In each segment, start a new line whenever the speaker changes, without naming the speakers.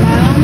around.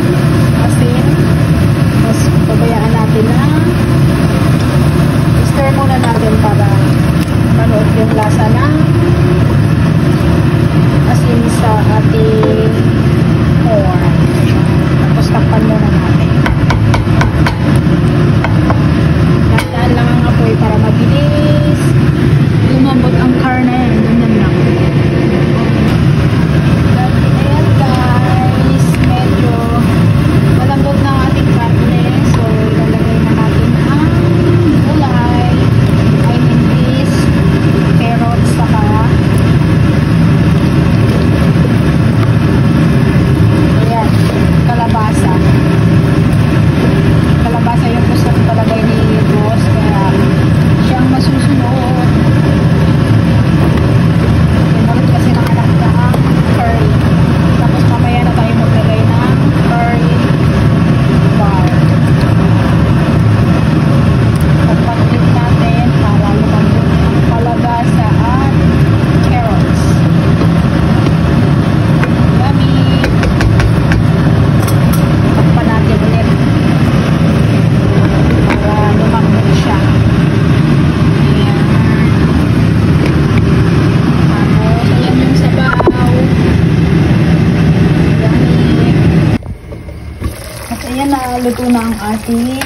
Na, luto na ang ating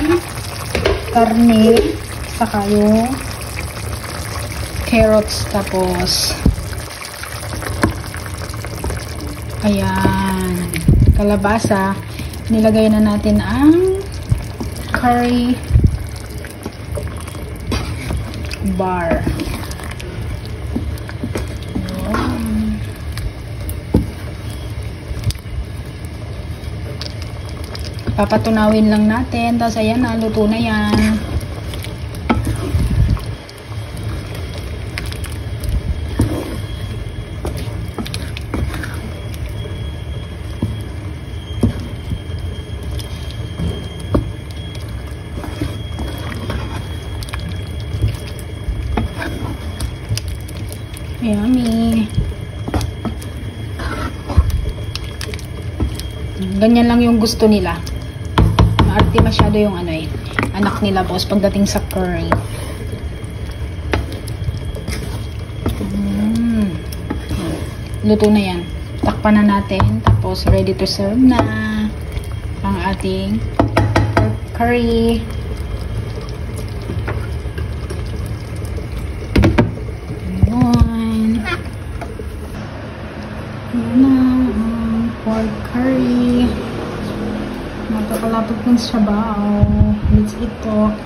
karne, saka yung carrots, tapos ayan, kalabasa. Nilagay na natin ang curry bar. Ayan. Papatunawin lang natin. Tapos ayan na, luto na yan. Yummy. Ganyan lang yung gusto nila. Maarte masyado yung ano eh. Anak nila boss pagdating sa curry. Mm. Luto na yan. Takpan na natin. Tapos ready to serve na ang ating curry. Yun. Yun na ang pork curry. Napakalapot ng sabaw. Let's eat to.